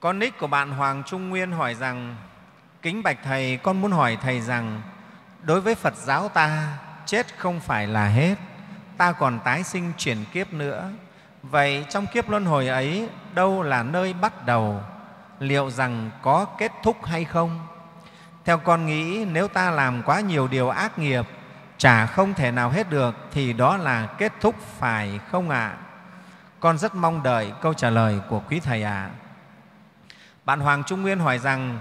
Con nick của bạn Hoàng Trung Nguyên hỏi rằng Kính bạch Thầy, con muốn hỏi Thầy rằng đối với Phật giáo ta, chết không phải là hết, ta còn tái sinh chuyển kiếp nữa. Vậy trong kiếp luân hồi ấy, đâu là nơi bắt đầu? Liệu rằng có kết thúc hay không? Theo con nghĩ, nếu ta làm quá nhiều điều ác nghiệp, chả không thể nào hết được, thì đó là kết thúc phải không ạ? À? Con rất mong đợi câu trả lời của quý Thầy ạ. À. Bạn Hoàng Trung Nguyên hỏi rằng,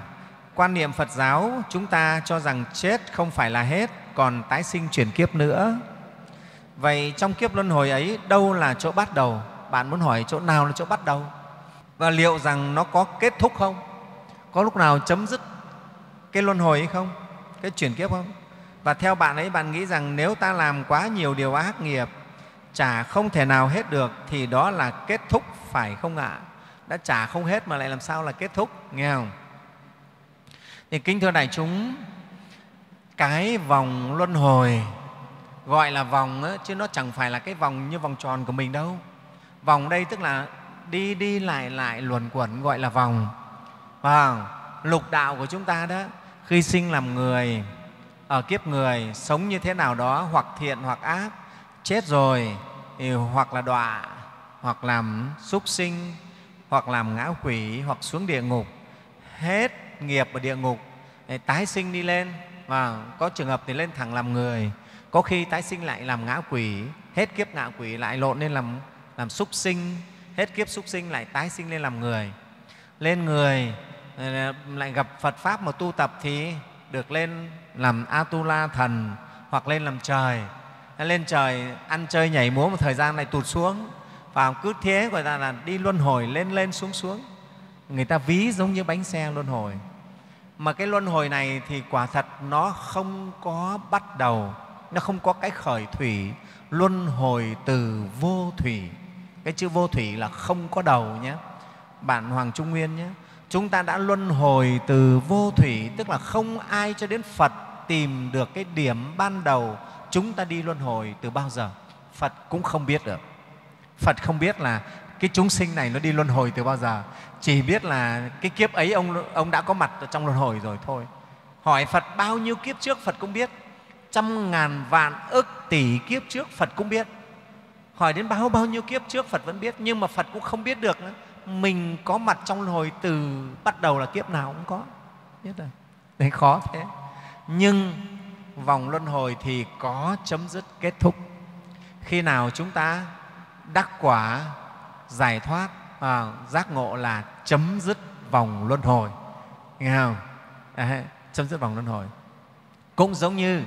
quan niệm Phật giáo chúng ta cho rằng chết không phải là hết, còn tái sinh chuyển kiếp nữa. Vậy trong kiếp luân hồi ấy, đâu là chỗ bắt đầu? Bạn muốn hỏi chỗ nào là chỗ bắt đầu? Và liệu rằng nó có kết thúc không? Có lúc nào chấm dứt cái luân hồi ấy không? Cái chuyển kiếp không? Và theo bạn ấy, bạn nghĩ rằng nếu ta làm quá nhiều điều ác nghiệp, chả không thể nào hết được, thì đó là kết thúc phải không ạ? Đã trả không hết mà lại làm sao là kết thúc, nghe không? Thì kính thưa đại chúng, cái vòng luân hồi gọi là vòng ấy, chứ nó chẳng phải là cái vòng như vòng tròn của mình đâu. Vòng đây tức là đi đi lại lại luẩn quẩn gọi là vòng. Và lục đạo của chúng ta đó, khi sinh làm người, ở kiếp người, sống như thế nào đó, hoặc thiện hoặc ác, chết rồi thì hoặc là đọa, hoặc làm súc sinh, hoặc làm ngã quỷ, hoặc xuống địa ngục. Hết nghiệp ở địa ngục, tái sinh đi lên, và có trường hợp thì lên thẳng làm người, có khi tái sinh lại làm ngã quỷ, hết kiếp ngã quỷ lại lộn lên làm, làm súc sinh, hết kiếp súc sinh lại tái sinh lên làm người. Lên người ờ, lại gặp Phật Pháp mà tu tập thì được lên làm Atula thần hoặc lên làm trời. Lên trời ăn chơi nhảy múa một thời gian lại tụt xuống và cứ thế gọi là, là đi luân hồi lên lên xuống xuống. Người ta ví giống như bánh xe luân hồi. Mà cái luân hồi này thì quả thật nó không có bắt đầu nó không có cái khởi thủy luân hồi từ vô thủy cái chữ vô thủy là không có đầu nhé bạn hoàng trung nguyên nhé chúng ta đã luân hồi từ vô thủy tức là không ai cho đến phật tìm được cái điểm ban đầu chúng ta đi luân hồi từ bao giờ phật cũng không biết được phật không biết là cái chúng sinh này nó đi luân hồi từ bao giờ chỉ biết là cái kiếp ấy ông ông đã có mặt trong luân hồi rồi thôi hỏi phật bao nhiêu kiếp trước phật cũng biết trăm ngàn vạn ức tỷ kiếp trước Phật cũng biết. Hỏi đến bao bao nhiêu kiếp trước Phật vẫn biết, nhưng mà Phật cũng không biết được nữa. Mình có mặt trong luân hồi từ bắt đầu là kiếp nào cũng có. Biết rồi. Đấy khó thế. Nhưng vòng luân hồi thì có chấm dứt kết thúc. Khi nào chúng ta đắc quả, giải thoát, à, giác ngộ là chấm dứt vòng luân hồi. Nghe không? À, chấm dứt vòng luân hồi. Cũng giống như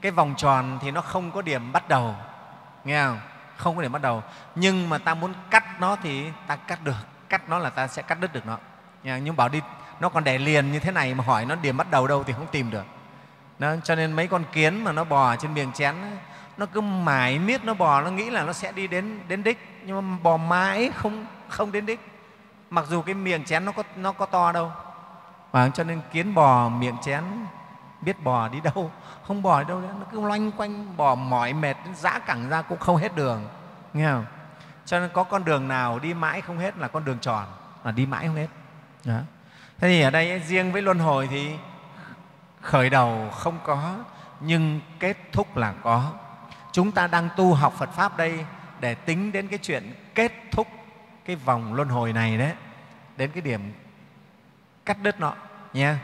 cái vòng tròn thì nó không có điểm bắt đầu. Nghe không? Không có điểm bắt đầu. Nhưng mà ta muốn cắt nó thì ta cắt được. Cắt nó là ta sẽ cắt đứt được nó. Nhưng bảo đi nó còn để liền như thế này mà hỏi nó điểm bắt đầu đâu thì không tìm được. Đó, cho nên mấy con kiến mà nó bò trên miệng chén nó cứ mãi miết, nó bò, nó nghĩ là nó sẽ đi đến đến đích. Nhưng mà bò mãi không không đến đích. Mặc dù cái miệng chén nó có nó có to đâu. Và cho nên kiến bò, miệng chén, biết bò đi đâu, không bò đi đâu nữa. Nó cứ loanh quanh, bò mỏi mệt dã cẳng ra cũng không hết đường. Nghe không? Cho nên có con đường nào đi mãi không hết là con đường tròn. Là đi mãi không hết. Đó. thế thì ở đây riêng với luân hồi thì khởi đầu không có, nhưng kết thúc là có chúng ta đang tu học phật pháp đây để tính đến cái chuyện kết thúc cái vòng luân hồi này đấy. Đến cái điểm cắt đứt nó nha